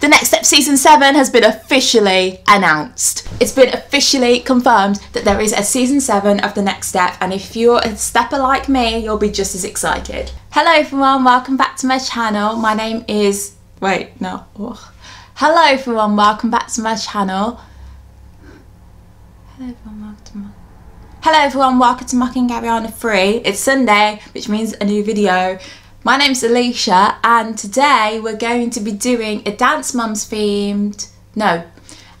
The Next Step Season 7 has been officially announced. It's been officially confirmed that there is a Season 7 of The Next Step, and if you're a stepper like me, you'll be just as excited. Hello everyone, welcome back to my channel. My name is... wait, no. Hello everyone, welcome back to my channel. Hello everyone, welcome to my... Hello everyone, welcome to Ariana Free. It's Sunday, which means a new video. My name's Alicia and today we're going to be doing a Dance Mums themed... No.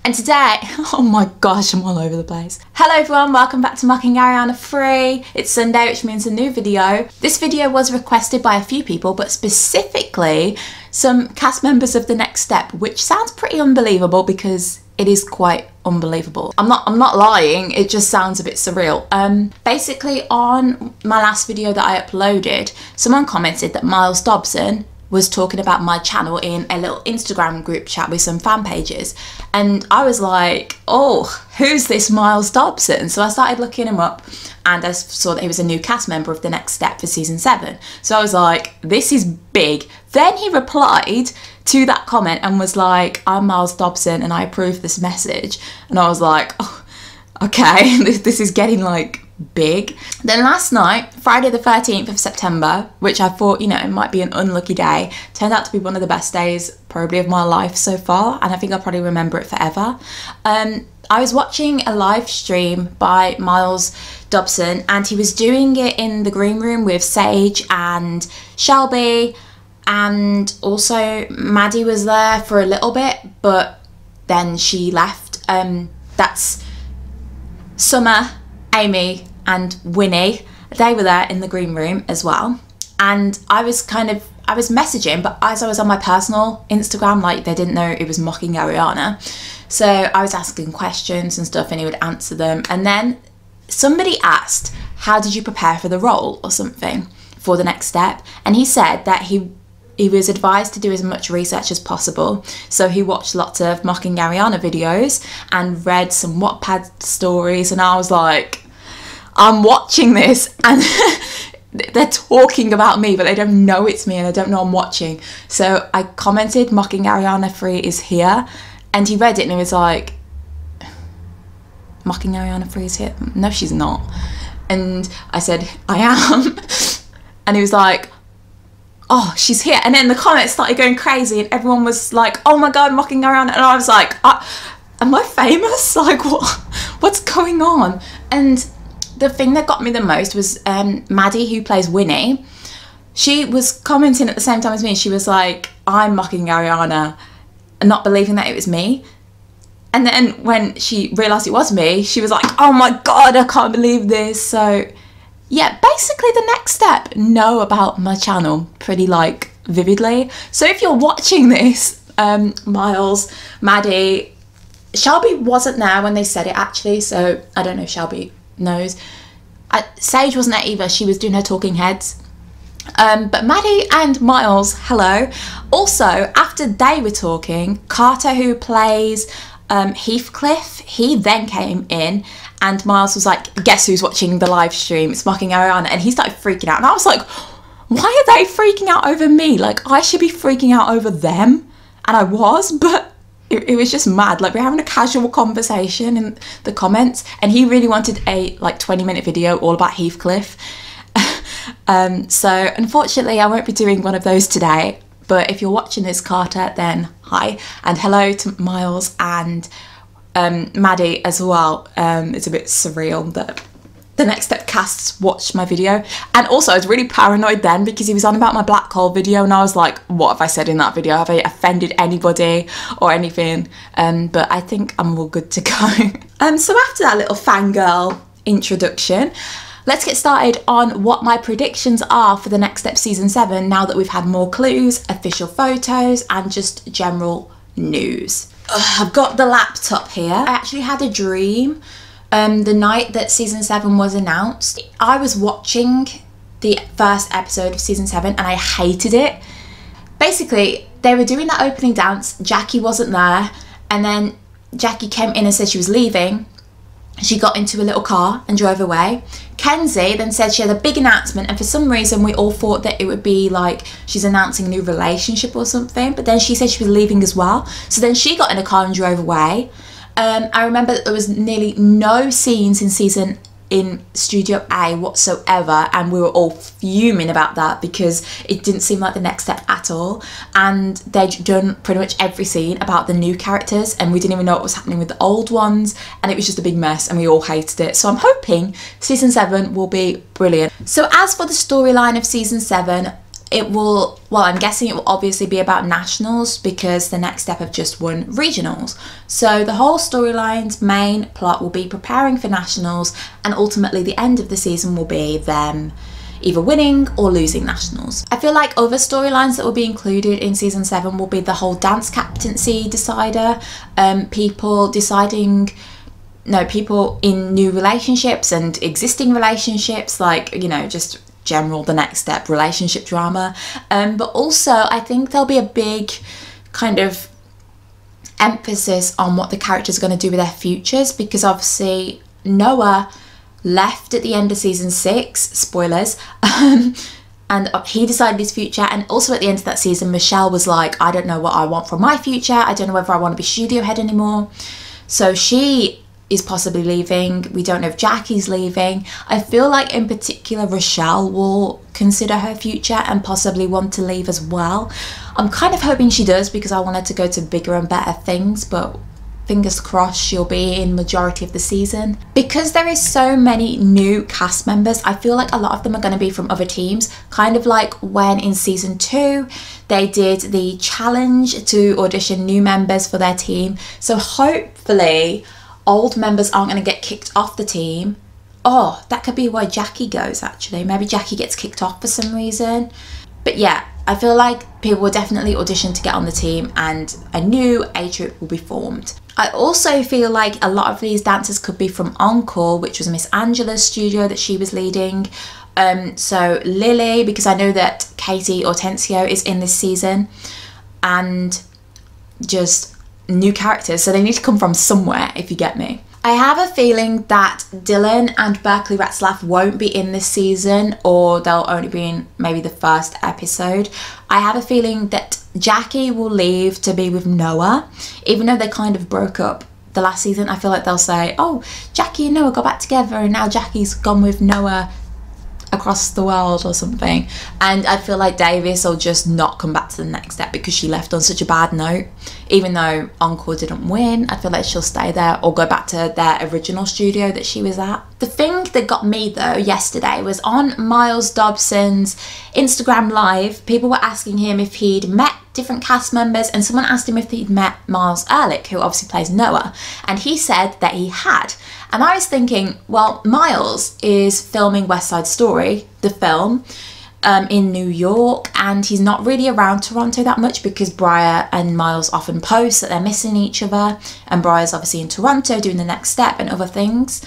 And today... Oh my gosh, I'm all over the place. Hello everyone, welcome back to Mocking Ariana Free. It's Sunday, which means a new video. This video was requested by a few people, but specifically some cast members of The Next Step, which sounds pretty unbelievable because it is quite unbelievable. I'm not I'm not lying, it just sounds a bit surreal. Um basically on my last video that I uploaded, someone commented that Myles Dobson was talking about my channel in a little Instagram group chat with some fan pages. And I was like, oh, who's this Myles Dobson? So I started looking him up and I saw that he was a new cast member of The Next Step for season seven. So I was like, this is big. Then he replied to that comment and was like, I'm Myles Dobson and I approve this message. And I was like, oh, okay, this, this is getting like big. Then last night, Friday the 13th of September, which I thought, you know, it might be an unlucky day, turned out to be one of the best days probably of my life so far, and I think I'll probably remember it forever. Um, I was watching a live stream by Myles Dobson, and he was doing it in the green room with Sage and Shelby, and also Maddie was there for a little bit, but then she left. Um, that's Summer, Amy, and Winnie. They were there in the green room as well. And I was kind of I was messaging, but as I was on my personal Instagram, like they didn't know it was mocking Ariana. So I was asking questions and stuff, and he would answer them. And then somebody asked, How did you prepare for the role or something for the next step? And he said that he he was advised to do as much research as possible. So he watched lots of Mocking Ariana videos and read some Wattpad stories. And I was like, I'm watching this and they're talking about me, but they don't know it's me and they don't know I'm watching. So I commented, Mocking Ariana Free is here. And he read it and he was like, Mocking Ariana Free is here? No, she's not. And I said, I am. and he was like, oh, she's here. And then the comments started going crazy and everyone was like, oh my God, Mocking Ariana. And I was like, uh, am I famous? Like, what? what's going on? And the thing that got me the most was um, Maddie, who plays Winnie. She was commenting at the same time as me. She was like, I'm mocking Ariana and not believing that it was me. And then when she realised it was me, she was like, oh my God, I can't believe this. So yeah, basically the next step, know about my channel pretty like vividly. So if you're watching this, um, Myles, Maddie, Shelby wasn't there when they said it actually, so I don't know if Shelby knows. I, Sage wasn't there either, she was doing her talking heads. Um, but Maddie and Myles, hello. Also, after they were talking, Carter, who plays um, Heathcliffe, he then came in and Myles was like, Guess who's watching the live stream? It's mocking Ariana. And he started freaking out. And I was like, Why are they freaking out over me? Like, I should be freaking out over them. And I was, but it, it was just mad. Like, we are having a casual conversation in the comments. And he really wanted a like 20 minute video all about Heathcliffe. um, so, unfortunately, I won't be doing one of those today. But if you're watching this, Carter, then hi. And hello to Myles and um, Maddie as well. Um, it's a bit surreal that the next step casts watched my video. And also I was really paranoid then because he was on about my black hole video and I was like what have I said in that video? Have I offended anybody or anything? Um, but I think I'm all good to go. Um, so after that little fangirl introduction let's get started on what my predictions are for the next step season 7 now that we've had more clues official photos and just general news Ugh, I've got the laptop here. I actually had a dream um, the night that season seven was announced. I was watching the first episode of season seven and I hated it. Basically, they were doing that opening dance, Jacquie wasn't there, and then Jacquie came in and said she was leaving. She got into a little car and drove away. Kenzie then said she had a big announcement, and for some reason, we all thought that it would be like she's announcing a new relationship or something. But then she said she was leaving as well. So then she got in a car and drove away. Um, I remember that there was nearly no scenes in season in Studio A whatsoever, and we were all fuming about that because it didn't seem like the next step at all. And they'd done pretty much every scene about the new characters, and we didn't even know what was happening with the old ones, and it was just a big mess, and we all hated it. So I'm hoping season seven will be brilliant. So, as for the storyline of season seven, it will well i'm guessing it will obviously be about nationals because the next step have just won regionals. So the whole storyline's main plot will be preparing for nationals and ultimately the end of the season will be them either winning or losing nationals. I feel like other storylines that will be included in season 7 will be the whole dance captaincy decider um, people deciding no people in new relationships and existing relationships like you know just general the next step relationship drama. Um, but also i think there'll be a big kind of emphasis on what the characters are going to do with their futures because obviously noah left at the end of season six spoilers um, and he decided his future and also at the end of that season michelle was like i don't know what i want for my future. I don't know whether i want to be studio head anymore. So she is possibly leaving. We don't know if Jacquie's leaving. I feel like, in particular, Richelle will consider her future and possibly want to leave as well. I'm kind of hoping she does because I want her to go to bigger and better things, but fingers crossed she'll be in majority of the season because there is so many new cast members i feel like a lot of them are going to be from other teams kind of like when in season two they did the challenge to audition new members for their team so hopefully old members aren't going to get kicked off the team. Oh, that could be why Jacquie goes actually. Maybe Jacquie gets kicked off for some reason. But yeah, I feel like people will definitely audition to get on the team and a new A troupe will be formed. I also feel like a lot of these dancers could be from Encore, which was Miss Angela's studio that she was leading. Um, so Lily, because I know that Katie Hortensio is in this season, and just new characters, so they need to come from somewhere, if you get me. I have a feeling that Dylan and Berkeley Retzlaff won't be in this season, or they'll only be in maybe the first episode. I have a feeling that Jacquie will leave to be with Noah, even though they kind of broke up the last season. I feel like they'll say, Oh, Jacquie and Noah got back together, and now Jacquie's gone with Noah across the world or something. And I feel like Davis will just not come back to the next step because she left on such a bad note. Even though Encore didn't win, I feel like she'll stay there or go back to their original studio that she was at. The thing that got me though yesterday was on Myles Dobson's Instagram Live, people were asking him if he'd met different cast members and someone asked him if he'd met Myles Erlick, who obviously plays Noah, and he said that he had. And I was thinking, well, Myles is filming West Side Story, the film, um, in New York, and he's not really around Toronto that much because Briar and Myles often post that they're missing each other, and Briar's obviously in Toronto doing the next step and other things.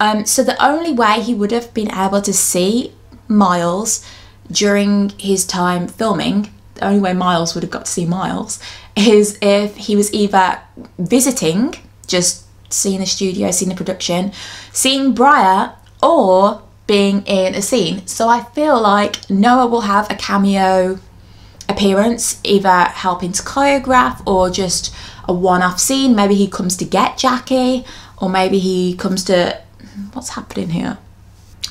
Um, so the only way he would have been able to see Myles during his time filming the only way Myles would have got to see Myles is if he was either visiting, just seeing the studio, seeing the production, seeing Briar, or being in a scene. So I feel like Noah will have a cameo appearance, either helping to choreograph or just a one off scene. Maybe he comes to get Jacquie, or maybe he comes to. What's happening here?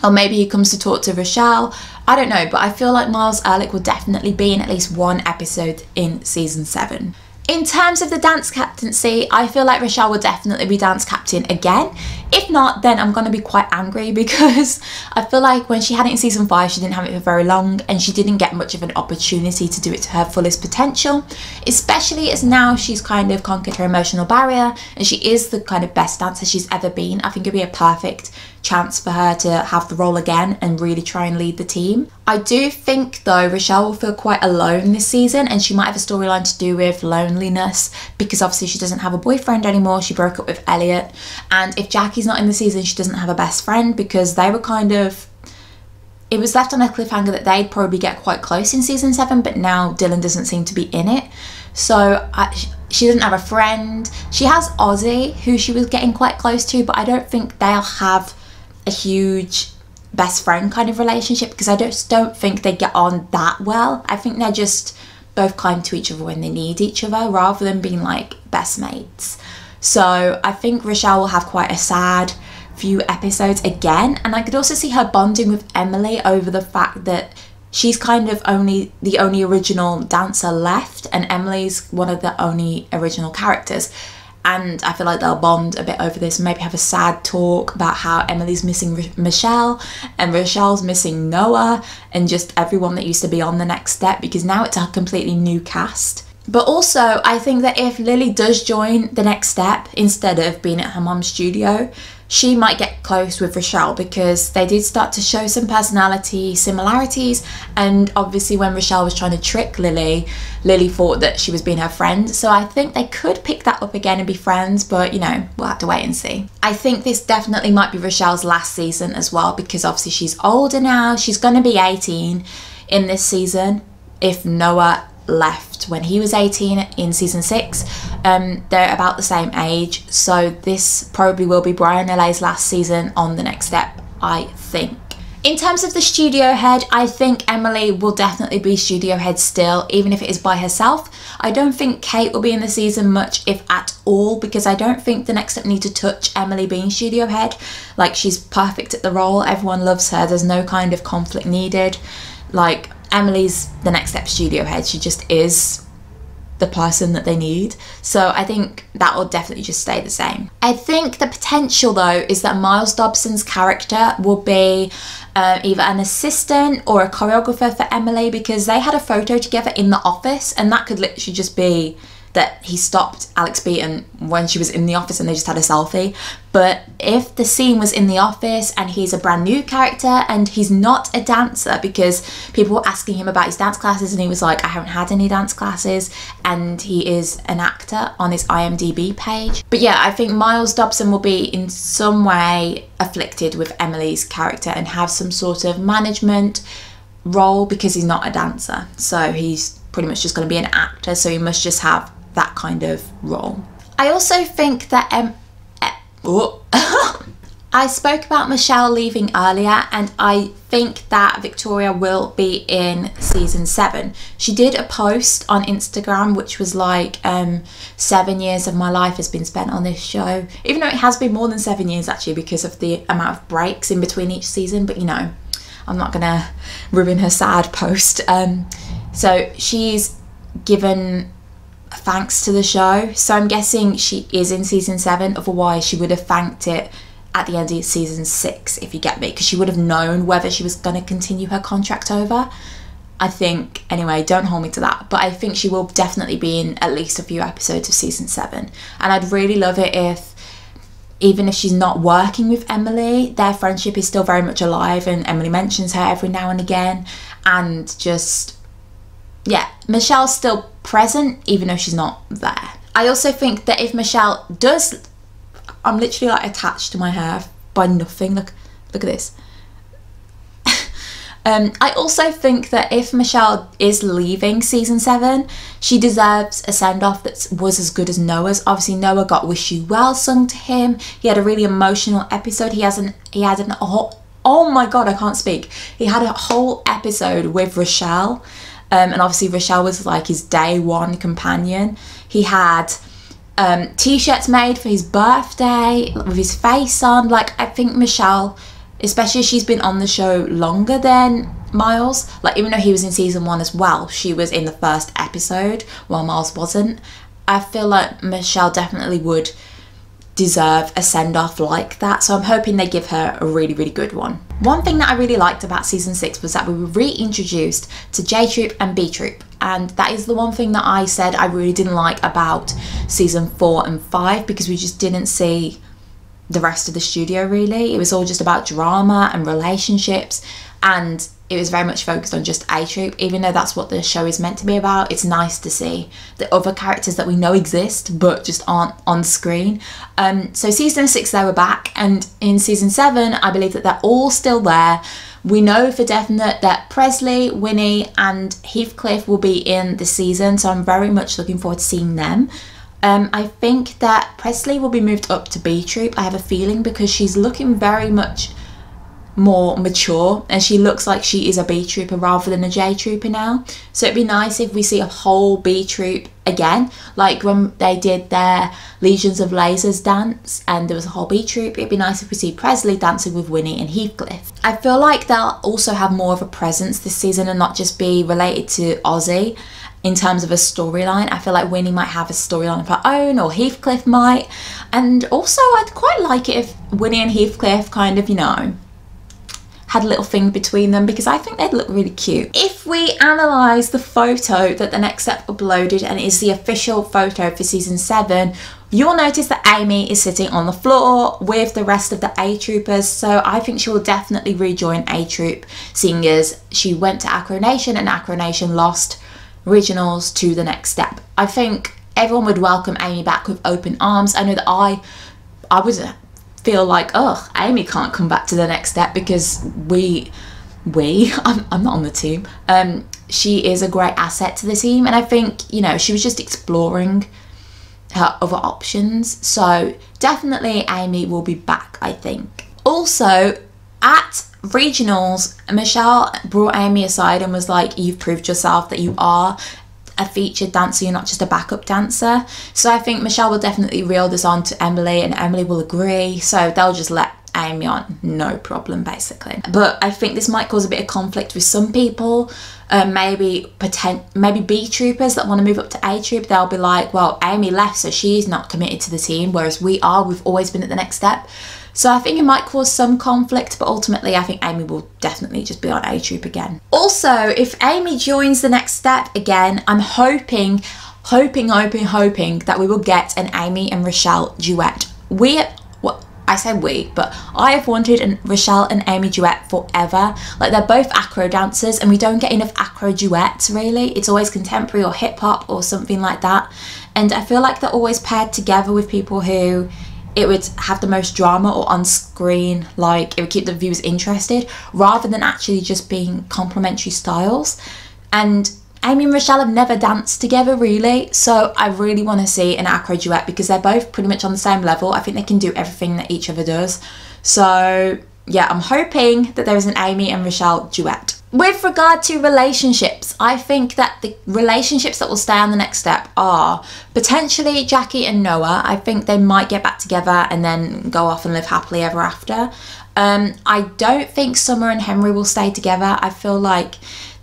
or maybe he comes to talk to Richelle. I don't know, but I feel like Myles Erlick will definitely be in at least one episode in season seven. In terms of the dance captaincy, I feel like Richelle will definitely be dance captain again. If not, then I'm going to be quite angry because I feel like when she had it in season 5, she didn't have it for very long and she didn't get much of an opportunity to do it to her fullest potential, especially as now she's kind of conquered her emotional barrier and she is the kind of best dancer she's ever been. I think it'd be a perfect chance for her to have the role again and really try and lead the team. I do think though Richelle will feel quite alone this season and she might have a storyline to do with loneliness because obviously she doesn't have a boyfriend anymore. She broke up with Elliot and if Jacquie's not in the season she doesn't have a best friend because they were kind of it was left on a cliffhanger that they'd probably get quite close in season 7 but now Dylan doesn't seem to be in it. So I she doesn't have a friend. She has Ozzy, who she was getting quite close to, but I don't think they'll have a huge best friend kind of relationship because I just don't think they get on that well. I think they're just both kind to each other when they need each other rather than being like best mates. So I think Richelle will have quite a sad few episodes again. And I could also see her bonding with Emily over the fact that she's kind of only the only original dancer left, and Emily's one of the only original characters. And I feel like they'll bond a bit over this, maybe have a sad talk about how Emily's missing R- Michelle and Richelle's missing Noah and just everyone that used to be on the next step because now it's a completely new cast. But also, I think that if Lily does join the next step instead of being at her mom's studio, she might get close with Richelle because they did start to show some personality similarities. And obviously, when Richelle was trying to trick Lily, Lily thought that she was being her friend. So I think they could pick that up again and be friends, but you know, we'll have to wait and see. I think this definitely might be Richelle's last season as well because obviously she's older now. She's going to be 18 in this season if Noah left when he was 18 in season 6 um, they're about the same age so this probably will be Briar Nolet's last season on the next step I think in terms of the studio head, I think Emily will definitely be studio head still, even if it is by herself. I don't think Kate will be in the season much, if at all, because I don't think the next step need to touch Emily being studio head. Like, she's perfect at the role, everyone loves her, there's no kind of conflict needed. Like, Emily's the next step studio head. She just is the person that they need. So I think that will definitely just stay the same. I think the potential though is that Myles Dobson's character will be uh, either an assistant or a choreographer for Emily because they had a photo together in the office and that could literally just be that he stopped Alex Beaton when she was in the office and they just had a selfie. But if the scene was in the office and he's a brand new character and he's not a dancer because people were asking him about his dance classes and he was like, I haven't had any dance classes, and he is an actor on his IMDb page. But yeah, I think Myles Dobson will be in some way afflicted with Emily's character and have some sort of management role because he's not a dancer. So he's pretty much just going to be an actor, so he must just have that kind of role. I also think that um, oh. I spoke about Michelle leaving earlier, and I think that Victoria will be in season seven. She did a post on Instagram which was like, um, seven years of my life has been spent on this show. Even though it has been more than seven years actually because of the amount of breaks in between each season, but you know, I'm not gonna ruin her sad post. Um, so she's given thanks to the show. So I'm guessing she is in season seven. Otherwise, she would have thanked it at the end of season six, if you get me, because she would have known whether she was going to continue her contract over. I think, anyway, don't hold me to that, but I think she will definitely be in at least a few episodes of season seven. And I'd really love it if, even if she's not working with Emily, their friendship is still very much alive and Emily mentions her every now and again. And just yeah, Michelle's still present even though she's not there. I also think that if Michelle does, I'm literally like attached to my hair by nothing. Look, look at this. um, I also think that if Michelle is leaving season seven, she deserves a send off that was as good as Noah's. Obviously, Noah got "Wish You Well" sung to him. He had a really emotional episode. He has an he had an oh, oh my god, I can't speak. He had a whole episode with Richelle um, and obviously Richelle was like his day one companion. He had um, t-shirts made for his birthday with his face on. Like I think Michelle, especially she's been on the show longer than Myles. Like even though he was in season one as well, she was in the first episode while Myles wasn't. I feel like Michelle definitely would deserve a send off like that. So I'm hoping they give her a really, really good one. One thing that I really liked about season six was that we were reintroduced to J Troupe and B Troupe. And that is the one thing that I said I really didn't like about season four and five because we just didn't see the rest of the studio really. It was all just about drama and relationships and it was very much focused on just A Troupe, even though that's what the show is meant to be about. It's nice to see the other characters that we know exist but just aren't on screen. Um, so, season six, they were back, and in season seven, I believe that they're all still there. We know for definite that Presley, Winnie, and Heathcliffe will be in the season, so I'm very much looking forward to seeing them. Um, I think that Presley will be moved up to B Troupe. I have a feeling because she's looking very much more mature and she looks like she is a B trooper rather than a J trooper now. So it'd be nice if we see a whole B troupe again, like when they did their Legions of Lasers dance and there was a whole B troupe. It'd be nice if we see Presley dancing with Winnie and Heathcliffe. I feel like they'll also have more of a presence this season and not just be related to Ozzy in terms of a storyline. I feel like Winnie might have a storyline of her own, or Heathcliffe might. And also, I'd quite like it if Winnie and Heathcliffe kind of, you know, had a little thing between them because I think they'd look really cute. If we analyse the photo that the Next Step uploaded and is the official photo for season 7, you'll notice that Amy is sitting on the floor with the rest of the A Troopers, so I think she will definitely rejoin A Troupe, seeing as she went to Acro Nation and Acro Nation lost regionals to the next step. I think everyone would welcome Amy back with open arms. I know that I I was feel like, oh, Amy can't come back to the next step because we, we, I'm, I'm not on the team. Um, she is a great asset to the team, and I think you know she was just exploring her other options. So definitely, Amy will be back. I think. Also, at regionals, Michelle brought Amy aside and was like, "You've proved yourself that you are a featured dancer, you're not just a backup dancer. So I think Michelle will definitely reel this on to Emily and Emily will agree. So they'll just let Amy on, no problem basically. But I think this might cause a bit of conflict with some people. Um, maybe potent, maybe B troopers that want to move up to A troupe, they'll be like, well, Amy left, so she's not committed to the team, whereas we are. We've always been at the next step. So I think it might cause some conflict, but ultimately I think Amy will definitely just be on A Troupe again. Also, if Amy joins the next step again, I'm hoping, hoping, hoping, hoping that we will get an Amy and Richelle duet. We I say we, but I have wanted a Richelle and Amy duet forever. Like they're both acro dancers and we don't get enough acro duets really. It's always contemporary or hip hop or something like that. And I feel like they're always paired together with people who it would have the most drama or on screen like it would keep the viewers interested rather than actually just being complementary styles. And Amy and Richelle have never danced together really so I really want to see an acro duet because they're both pretty much on the same level. I think they can do everything that each other does. So yeah I'm hoping that there is an Amy and Richelle duet with regard to relationships, I think that the relationships that will stay on the next step are potentially Jacquie and Noah. I think they might get back together and then go off and live happily ever after. Um, I don't think Summer and Henry will stay together. I feel like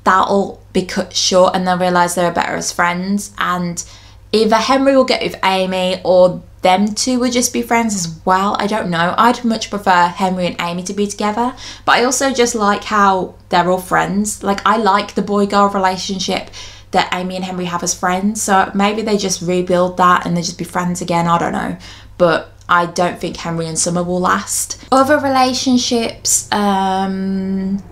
that'll be cut short and they'll realise they're better as friends. And either Henry will get with Amy or them two would just be friends as well. I don't know. I'd much prefer Henry and Amy to be together, but I also just like how they're all friends. Like, I like the boy girl relationship that Amy and Henry have as friends, so maybe they just rebuild that and they just be friends again. I don't know. But I don't think Henry and Summer will last. Other relationships, um,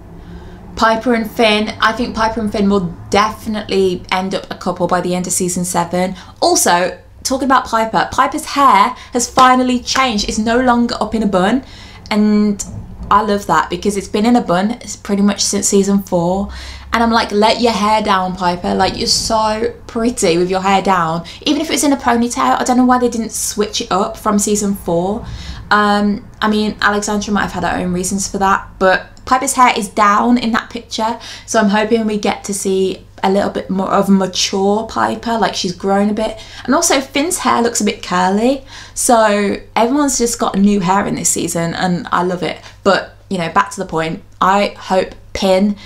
Piper and Finn, I think Piper and Finn will definitely end up a couple by the end of season seven. Also, talking about Piper, Piper's hair has finally changed. It's no longer up in a bun. And I love that because it's been in a bun it's pretty much since season four. And I'm like, let your hair down, Piper. Like, you're so pretty with your hair down. Even if it was in a ponytail, I don't know why they didn't switch it up from season four. Um, I mean, Alexandra might have had her own reasons for that, but Piper's hair is down in that picture. So I'm hoping we get to see a little bit more of a mature Piper, like she's grown a bit. And also Finn's hair looks a bit curly. So everyone's just got new hair in this season and I love it. But, you know, back to the point, I hope Pin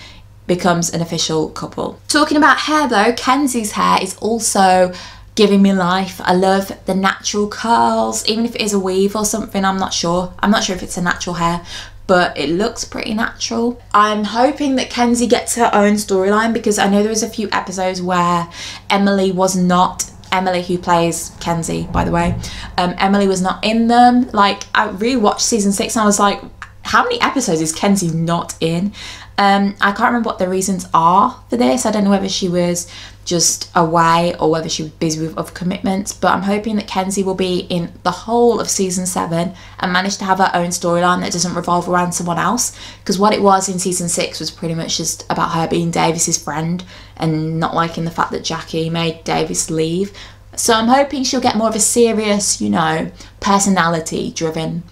becomes an official couple. Talking about hair though, Kenzie's hair is also giving me life. I love the natural curls, even if it is a weave or something, I'm not sure. I'm not sure if it's a natural hair, but it looks pretty natural. I'm hoping that Kenzie gets her own storyline because I know there was a few episodes where Emily was not Emily who plays Kenzie, by the way. Um, Emily was not in them. Like I rewatched season six and I was like, how many episodes is Kenzie not in? Um, I can't remember what the reasons are for this. I don't know whether she was just away or whether she was busy with other commitments. But I'm hoping that Kenzie will be in the whole of season seven and manage to have her own storyline that doesn't revolve around someone else. Because what it was in season six was pretty much just about her being Davis's friend and not liking the fact that Jacquie made Davis leave. So I'm hoping she'll get more of a serious, you know, personality driven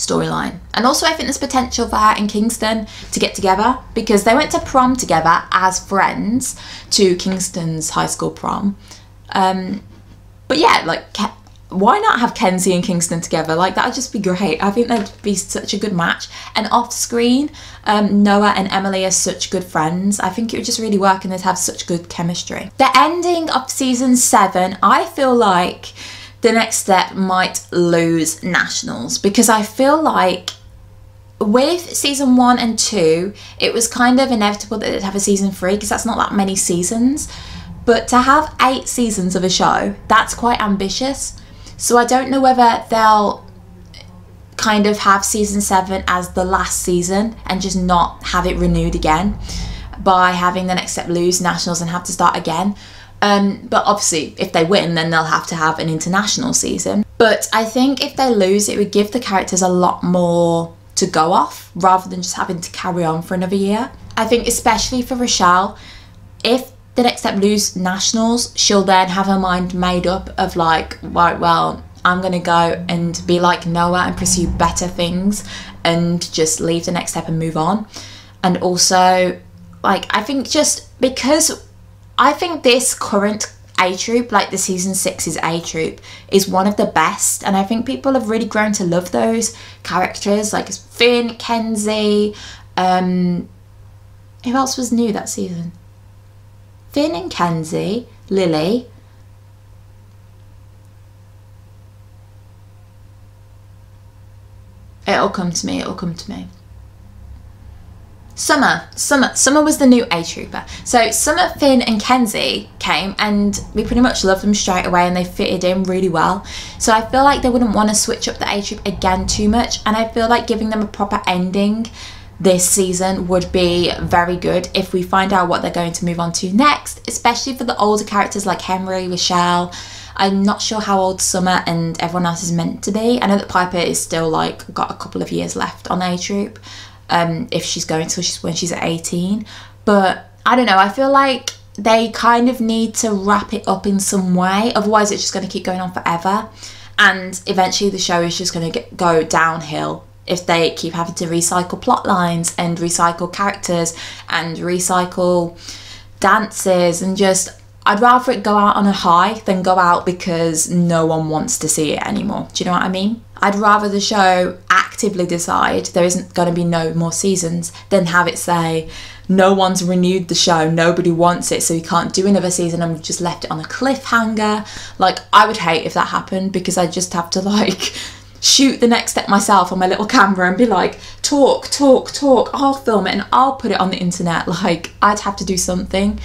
storyline. And also, I think there's potential for her and Kingston to get together because they went to prom together as friends to Kingston's high school prom. Um, but yeah, like, why not have Kenzie and Kingston together? Like, that would just be great. I think they'd be such a good match. And off screen, um, Noah and Emily are such good friends. I think it would just really work and they'd have such good chemistry. The ending of season seven, I feel like the next step might lose nationals because I feel like with season one and two, it was kind of inevitable that they'd have a season three because that's not that many seasons. But to have eight seasons of a show, that's quite ambitious. So I don't know whether they'll kind of have season seven as the last season and just not have it renewed again by having the next step lose nationals and have to start again. Um, but obviously, if they win, then they'll have to have an international season. But I think if they lose, it would give the characters a lot more to go off rather than just having to carry on for another year. I think, especially for Richelle, if the next step lose nationals, she'll then have her mind made up of like, right, well, I'm gonna go and be like Noah and pursue better things and just leave the next step and move on. And also, like, I think just because I think this current A Troupe, like the season six's A Troupe, is one of the best, and I think people have really grown to love those characters, like Finn, Kenzie. Um, who else was new that season? Finn and Kenzie, Lily. It'll come to me. It'll come to me. Summer, Summer, Summer was the new A Trooper. So Summer, Finn, and Kenzie came, and we pretty much loved them straight away, and they fitted in really well. So I feel like they wouldn't want to switch up the A Troupe again too much, and I feel like giving them a proper ending this season would be very good if we find out what they're going to move on to next, especially for the older characters like Henry, Richelle. I'm not sure how old Summer and everyone else is meant to be. I know that Piper is still like got a couple of years left on A Troupe um, if she's going to she's when she's at 18. But I don't know, I feel like they kind of need to wrap it up in some way, otherwise it's just going to keep going on forever. And eventually the show is just going to go downhill if they keep having to recycle plot lines and recycle characters and recycle dances and just I'd rather it go out on a high than go out because no one wants to see it anymore. Do you know what I mean? I'd rather the show actively decide there isn't going to be no more seasons than have it say no one's renewed the show, nobody wants it, so we can't do another season and we've just left it on a cliffhanger. Like, I would hate if that happened because I'd just have to, like, shoot the next step myself on my little camera and be like, talk, talk, talk, I'll film it and I'll put it on the internet. Like, I'd have to do something.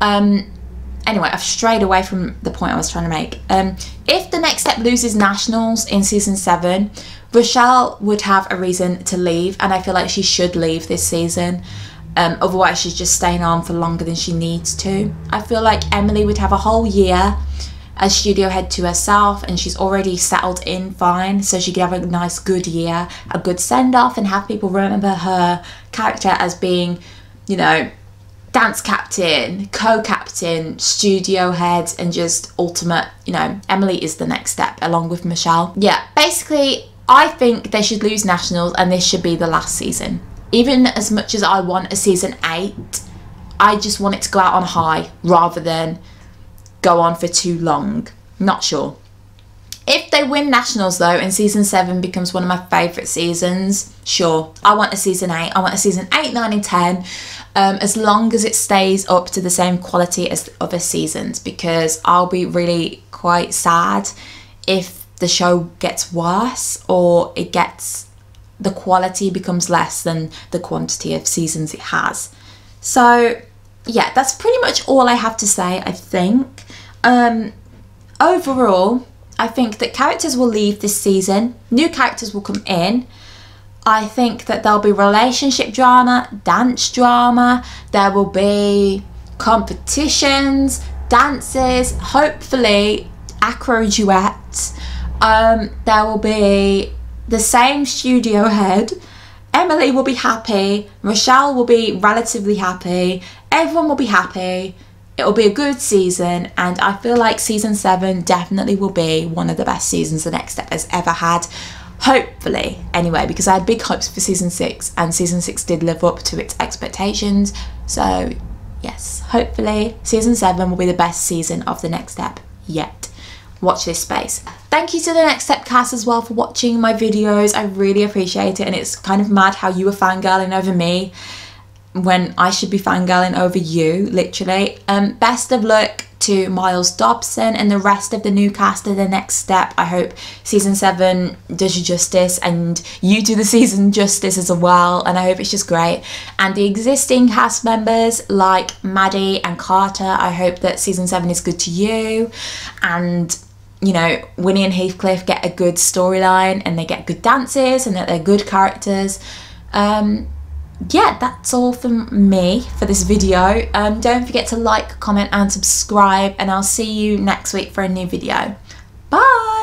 Um, anyway, I've strayed away from the point I was trying to make. Um, if the next step loses nationals in season seven, Richelle would have a reason to leave, and I feel like she should leave this season. Um, otherwise, she's just staying on for longer than she needs to. I feel like Emily would have a whole year as studio head to herself, and she's already settled in fine, so she could have a nice, good year, a good send off, and have people remember her character as being, you know, dance captain, co-captain, studio head, and just ultimate, you know, Emily is the next step along with Michelle. Yeah, basically, I think they should lose nationals and this should be the last season. Even as much as I want a season eight, I just want it to go out on high rather than go on for too long. Not sure. If they win nationals though and season 7 becomes one of my favourite seasons, sure, I want a season 8. I want a season 8, 9 and 10 um, as long as it stays up to the same quality as the other seasons because I'll be really quite sad if the show gets worse or it gets the quality becomes less than the quantity of seasons it has. So yeah, that's pretty much all I have to say, I think. Um, overall, I think that characters will leave this season, new characters will come in. I think that there'll be relationship drama, dance drama, there will be competitions, dances, hopefully acro duets. Um, there will be the same studio head. Emily will be happy, Richelle will be relatively happy, everyone will be happy. It'll be a good season, and I feel like season seven definitely will be one of the best seasons the next step has ever had. Hopefully, anyway, because I had big hopes for season six, and season six did live up to its expectations. So, yes, hopefully, season seven will be the best season of the next step yet. Watch this space. Thank you to the Next Step cast as well for watching my videos. I really appreciate it, and it's kind of mad how you were fangirling over me when I should be fangirling over you, literally. Um, best of luck to Myles Dobson and the rest of the new cast of The Next Step. I hope season seven does you justice and you do the season justice as well. And I hope it's just great. And the existing cast members like Maddie and Carter, I hope that season seven is good to you. And you know, Winnie and Heathcliffe get a good storyline and they get good dances and that they're good characters. Um, yeah, that's all from me for this video. Um, don't forget to like, comment and subscribe and I'll see you next week for a new video. Bye!